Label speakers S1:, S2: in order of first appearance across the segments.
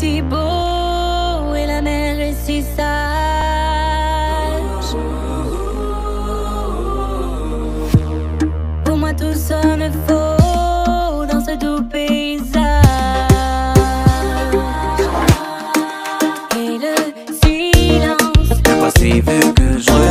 S1: si beau et la mer est si sage. Pour moi tout sonne faux dans ce doux paysage. Et le silence.
S2: Passé vu que je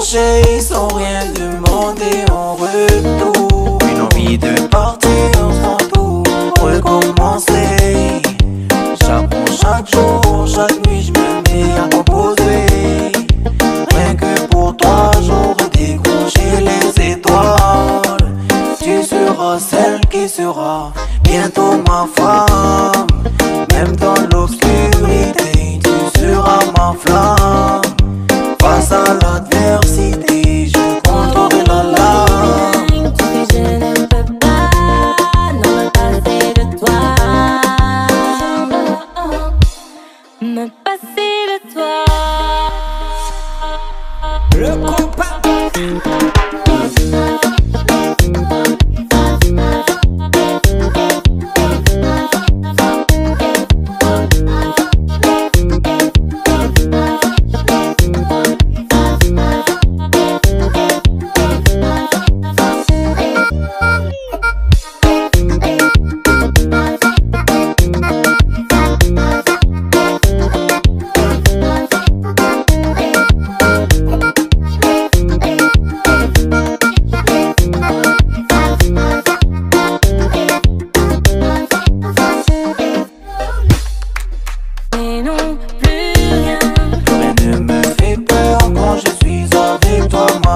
S2: sans rien demander en retour. Une envie de partir sans tout recommencer. Chaque jour, chaque nuit, je me mets à composer. Rien que pour toi, j'aurais décroché les étoiles. Tu seras celle qui sera bientôt ma femme. Même dans l'obscurité, tu seras ma flamme.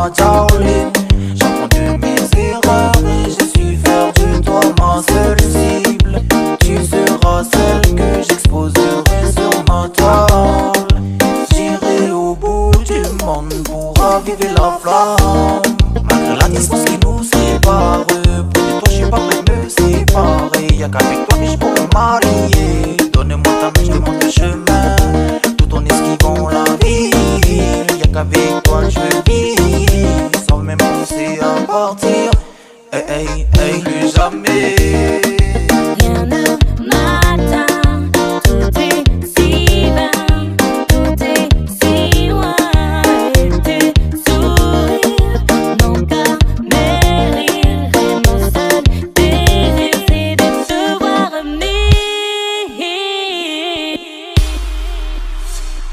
S2: Ma darling. J'apprends de mes erreurs et je suis faire de toi ma seule cible. Tu seras celle que j'exposerai sur ma toile. J'irai au bout du monde pour raviver la flamme. Partir. Hey, hey, hey, plus jamais.
S1: Rien ne m'atteint, tout est si vain, tout est si loin. Et tes sourires n'ont qu'à mérire. Et mon seul désir, c'est de te voir.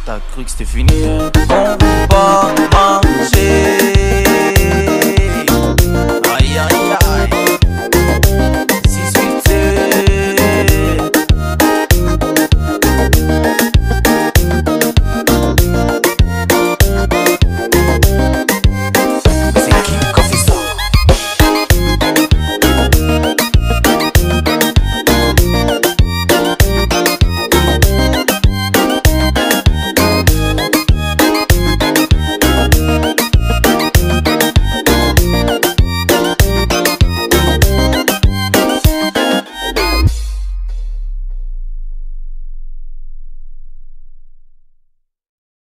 S2: T'as cru que c'était fini? On va marcher.